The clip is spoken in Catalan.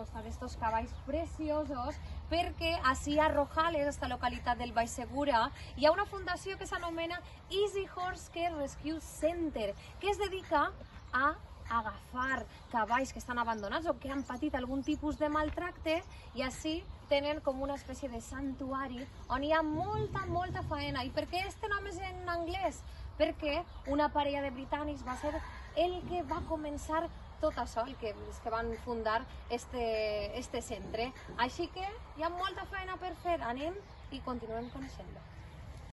costat d'estos cavalls preciosos perquè així a Rojales, esta localitat del Baix Segura, hi ha una fundació que s'anomena Easy Horse Care Rescue Center, que es dedica a agafar cavalls que estan abandonats o que han patit algun tipus de maltracte i així tenen com una espècie de santuari on hi ha molta, molta faena. I per què este nom és en anglès? Perquè una parella de britànics va ser el que va començar tot això, el que, els que van fundar este, este centre. Així que hi ha molta feina per fer. Anem i continuem coneixent-lo.